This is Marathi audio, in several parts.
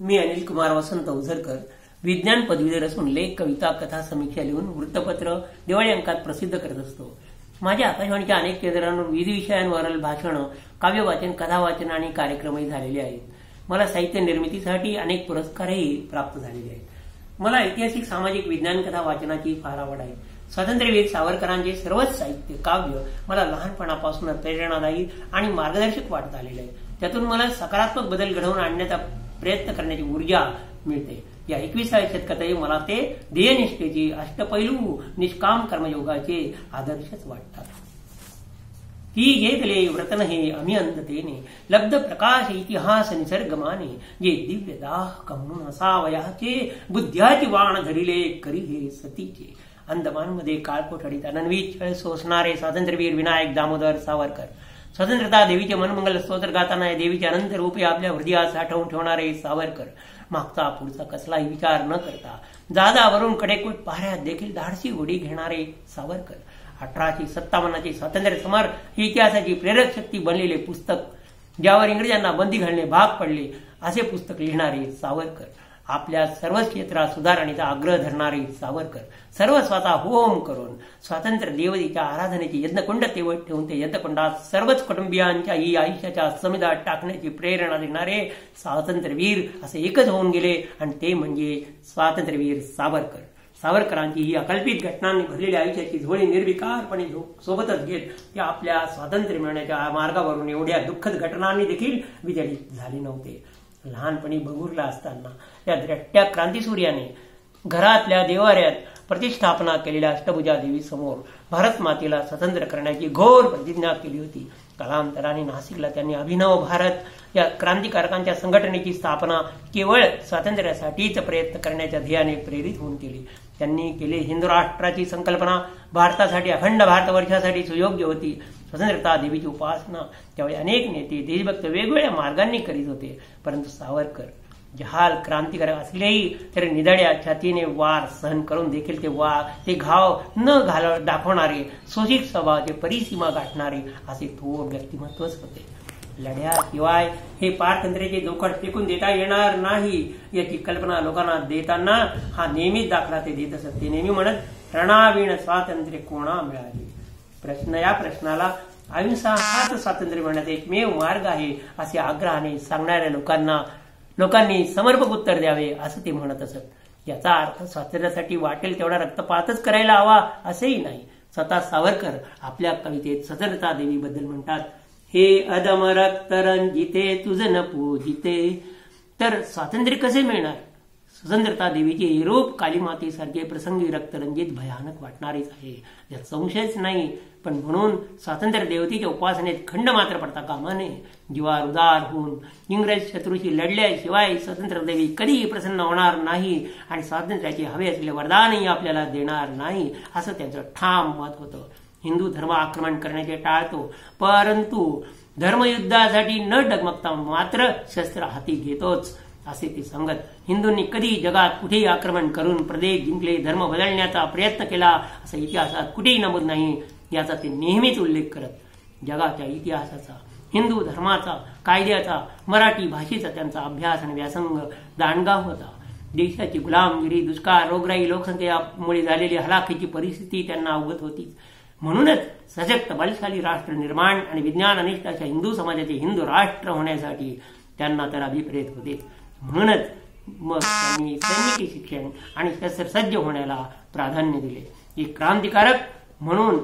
मी अनिल कुमार वसंत उझरकर विज्ञान पदवीधर असून लेख कविता कथा समीक्षा लिहून वृत्तपत्र दिवाळी अंकात प्रसिद्ध करत असतो. माझ्या आकाशवाणीच्या अनेक केंद्रांवर विविध विषयांवरील भाषणं काव्यवाचन कथावाचन आणि कार्यक्रमही झालेले आहेत. मला साहित्य निर्मितीसाठी अनेक पुरस्कारही प्राप्त झालेले आहेत. मला ऐतिहासिक सामाजिक विज्ञान कथा वाचनाची फार आवड आहे. स्वातंत्र्यवीर सावरकरांचे सर्वच साहित्य काव्य मला लहानपणापासून प्रेरणादायी आणि मार्गदर्शक वाटत आलेले आहे. त्यातून मला सकारात्मक बदल घडवून आणण्याचा प्रयत्न करण्याची ऊर्जा मिळते. या एकविसाव्या शतकातही मला ते ध्येयनिष्ठेचे अष्टपैलू निष्काम कर्मयोगाचे आदर्शच वाटतात. ती घेतले व्रतन हे अमिअंततेने लब्ध प्रकाश इतिहास निसर्गमाने जे दिव्य दाह कमून असावयाचे बुद्ध्याची वाण धरिले करी हे सतीचे. अंदमानमध्ये काळकोठडीत अनन्वी छळ सोसणारे स्वातंत्र्यवीर विनायक दामोदर सावरकर. स्वतंत्रता देवीचे मनमंगल स्तोत्र गाताना या देवीचे अनंत रूपे आपल्या हृदयात साठवून ठेवणारे सावरकर. मागचा पुढचा कसलाही विचार न करता जादावरून कडेकूट पाहऱ्यात देखील धाडसी उडी घेणारे सावरकर. अठराशे सत्तावन्नचे स्वातंत्र्य समर ही इतिहासाची प्रेरक शक्ती बनलेले पुस्तक ज्यावर इंग्रजांना बंदी घालणे भाग पडले असे पुस्तक लिहिणारे सावरकर. आपल्या सर्व क्षेत्रात सुधारणेचा आग्रह धरणारे सावरकर सर्व स्वतः होम करून स्वातंत्र्य देवतेच्या आराधनेचे यज्ञकुंड तेवत ठेवून ते यज्ञकुंडात सर्वच कुटुंबियांच्या ही आयुष्याच्या समिधात टाकण्याची प्रेरणा देणारे स्वातंत्र्यवीर असे एकच होऊन गेले आणि ते म्हणजे स्वातंत्र्यवीर सावरकर. सावरकरांची ही अकल्पित घटनांनी भरलेली आयुष्याची झोळी निर्विकारपणे सोबतच घेत ते आपल्या स्वातंत्र्य मिळण्याच्या मार्गावरून एवढ्या दुःखद घटनांनी देखील विचलित झाले नव्हते. लहानपणी बगुरला असताना या द्रष्ट्या क्रांतीसूर्याने घरातल्या देवाऱ्यात प्रतिष्ठापना केलेल्या अष्टभुजा देवी समोर भारत मातेला स्वतंत्र करण्याची घोर प्रतिज्ञा केली होती. कालांतराने नाशिकला त्यांनी अभिनव भारत या क्रांतिकारकांच्या संघटनेची स्थापना केवळ स्वातंत्र्यासाठीच प्रयत्न करण्याच्या ध्येयाने प्रेरित होऊन केली. त्यांनी केली हिंदू राष्ट्राची संकल्पना भारतासाठी अखंड भारत वर्षासाठी सुयोग्य होती. स्वतंत्रता देवीची उपासना. त्यावेळी अनेक नेते देशभक्त वेगवेगळ्या मार्गांनी करीत होते. परंतु सावरकर जहाल क्रांतिकारक असलेही तरी निधड्या छातीने वार सहन करून देखील ते वार ते घाव न घाल दाखवणारे सोशिक स्वभावाचे परिसीमा गाठणारे असे थोर व्यक्तिमत्वच होते. लढ्याशिवाय हे पारतंत्र्याचे जोखड फेकून देता येणार नाही याची कल्पना लोकांना देताना हा नेहमीच दाखला ते देत असत. ते नेहमी म्हणत रणावीण स्वातंत्र्य कोणा मिळाले? प्रश्न या प्रश्नाला अहिंसा हाच स्वातंत्र्य मिळण्याचा एकमेव मार्ग आहे असे आग्रहाने सांगणाऱ्या लोकांना लोकांनी समर्पक उत्तर द्यावे असं ते म्हणत असत. याचा अर्थ स्वातंत्र्यासाठी वाटेल तेवढा रक्तपातच करायला हवा असेही नाही. स्वतः सावरकर आपल्या कवितेत स्वतंत्रता देवीबद्दल म्हणतात हे अदम रक्तरंजिते तुझ न पूजिते. तर स्वातंत्र्य कसे मिळणार? स्वतंत्रता देवीचे रूप कालीमातेसारखे प्रसंगी रक्तरंजित भयानक वाटणारेच आहे. यात संशयच नाही पण म्हणून स्वातंत्र्य देवतेच्या उपासनेत खंड मात्र पडता कामा नये. जीवार उदार होऊन इंग्रज शत्रूशी लढल्याशिवाय स्वतंत्र देवी कधीही प्रसन्न होणार नाही आणि स्वातंत्र्याचे हवे असलेले वरदानही आपल्याला देणार नाही असं त्यांचं ठाम मत होतं. हिंदू धर्म आक्रमण करण्याचे टाळतो परंतु धर्मयुद्धासाठी न डगमगता मात्र शस्त्र हाती घेतोच. असे ते सांगत. हिंदूंनी कधी जगात कुठेही आक्रमण करून प्रदेश जिंकले धर्म बदलण्याचा प्रयत्न केला असा इतिहासात कुठेही नमूद नाही याचा ते नेहमीच उल्लेख करत. जगाच्या इतिहासाचा हिंदू धर्माचा कायद्याचा मराठी भाषेचा त्यांचा अभ्यास आणि व्यासंग दांडगा होता. देशाची गुलामगिरी दुष्काळ रोगराई लोकसंख्येमुळे झालेली हलाखीची परिस्थिती त्यांना अवगत होती. म्हणूनच सशक्त बलशाली राष्ट्र निर्माण आणि विज्ञान अनिष्ठाच्या हिंदू समाजाचे हिंदू राष्ट्र होण्यासाठी त्यांना तर अभिप्रेत होते. म्हणूनच मग त्यांनी सैनिकी शिक्षण आणि शस्त्रसज्ज होण्याला प्राधान्य दिले. ही क्रांतिकारक म्हणून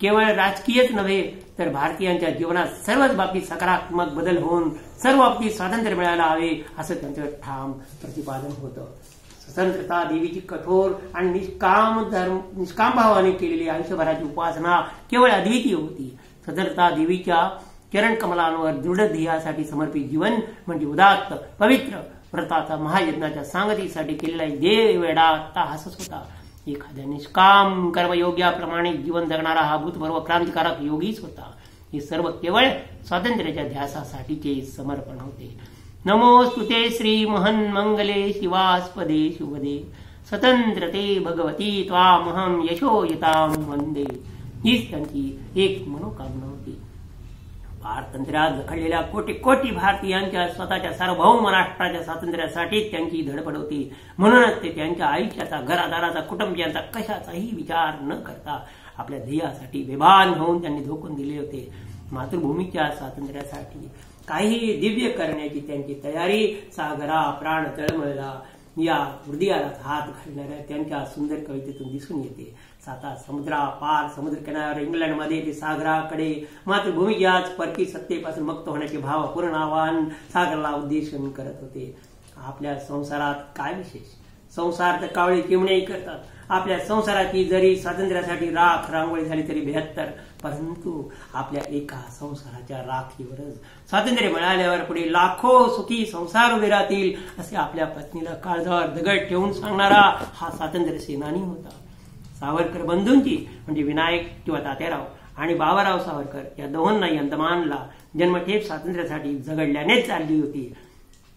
केवळ राजकीयच नव्हे तर भारतीयांच्या जीवनात सर्वच बाबतीत सकारात्मक बदल होऊन सर्व बाबतीत स्वातंत्र्य मिळायला हवे असं त्यांचं ठाम प्रतिपादन होतं. स्वतंत्रता देवीची कठोर आणि निष्काम धर्म निष्काम भावाने केलेली आयुष्यभराची उपासना केवळ अद्वितीय होती. स्वतंत्रता देवीच्या चरण कमलांवर दृढ ध्येयासाठी समर्पित जीवन म्हणजे उदात्त पवित्र व्रताचा महायज्ञाच्या सांगतीसाठी केलेला देव आता हासच होता. एखाद्या निष्काम कर्मयोग्याप्रमाणे जीवन जगणारा हा भूतपूर्व क्रांतिकारक योगीच होता. हे सर्व केवळ स्वातंत्र्याच्या ध्यासासाठीचे समर्पण होते. नमो स्तुते श्री महन मंगले शिवास्पदे शुभदे. स्वतंत्रते भगवती त्वामहम यशो यताम वंदे हीच त्यांची एक मनोकामना होती. भारतंत्र्यात जखडलेल्या कोटी कोटी भारतीयांच्या स्वतःच्या सार्वभौम राष्ट्राच्या स्वातंत्र्यासाठी त्यांची धडपड होती. म्हणूनच ते त्यांच्या आयुष्याचा घरादाराचा कुटुंबियांचा कशाचाही विचार न करता आपल्या ध्येयासाठी बेभान होऊन त्यांनी धोकून दिले होते. मातृभूमीच्या स्वातंत्र्यासाठी काही दिव्य करण्याची त्यांची तयारी सागरा प्राण तळमळला या हृदयाला हात घालणाऱ्या त्यांच्या सुंदर कवितेतून दिसून येते. साता समुद्रा पार समुद्र किनाऱ्यावर इंग्लंडमध्ये ते सागराकडे. मातृभूमीच्याच परकी सत्तेपासून मुक्त होण्याचे भाव पूर्ण आव्हान सागराला उद्देशून करत होते. आपल्या संसारात काय विशेष? संसार तर कावळे चिमणेही करतात. आपल्या संसाराची जरी स्वातंत्र्यासाठी राख रांगोळी झाली तरी बेहत्तर. परंतु आपल्या एका संसाराच्या राखीवरच स्वातंत्र्य मिळाल्यावर पुढे लाखो सुखी संसार उभे राहतील असे आपल्या पत्नीला काळजावर दगड ठेवून सांगणारा हा स्वातंत्र्य सेनानी होता. सावरकर बंधूंची म्हणजे विनायक किंवा तात्याराव आणि बाबाराव सावरकर या दोघांनाही अंदमानला जन्मठेप स्वातंत्र्यासाठी झगडल्यानेच चालली होती.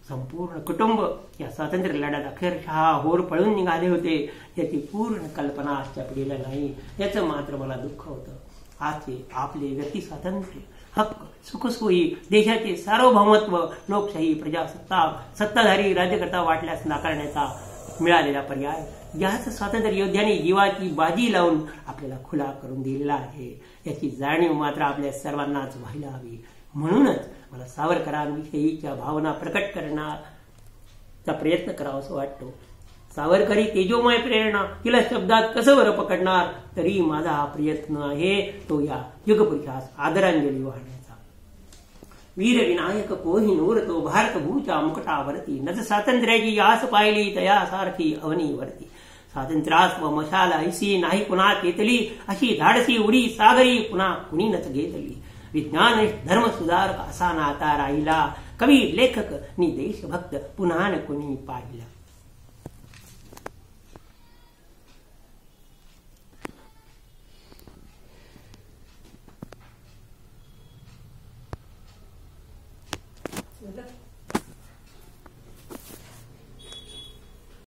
संपूर्ण कुटुंब या स्वातंत्र्य लढ्यात अखेरशः होर पळून निघाले होते याची पूर्ण कल्पना आजच्या पिढीला नाही याचं मात्र मला दुःख होतं. आजचे आपले व्यक्ती स्वातंत्र्य हक्क सुखसोयी देशाचे सार्वभौमत्व लोकशाही प्रजासत्ताक सत्ताधारी राज्यकर्ता वाटल्यास नाकारण्याचा मिळालेला पर्याय याच स्वातंत्र्य योद्ध्याने जीवाची बाजी लावून आपल्याला खुला करून दिलेला आहे. याची जाणीव मात्र आपल्या सर्वांनाच व्हायला हवी. म्हणूनच मला सावरकरांविषयीच्या भावना प्रकट करण्याचा प्रयत्न करावा असं वाटतो. सावरकरी तेजोमय प्रेरणा. तिला शब्दात कसं बरं पकडणार? तरी माझा हा प्रयत्न आहे तो या युगपुरुषास आदरांजली वाहण्याचा. वीर विनायक कोहिनूर तो भारत मुकटावरती. नज स्वातंत्र्याची आस पाहिली तयासारखी अवनीवरती. स्वातंत्र्यास व मशाला ऐसी नाही पुन्हा तेतली. अशी धाडसी उडी सागरी पुन्हा कुणीनच घेतली. विज्ञान धर्म सुधारक असा नाता राहिला. कवी लेखक नि देशभक्त पुन्हा न कुणी पाहिला. झालं?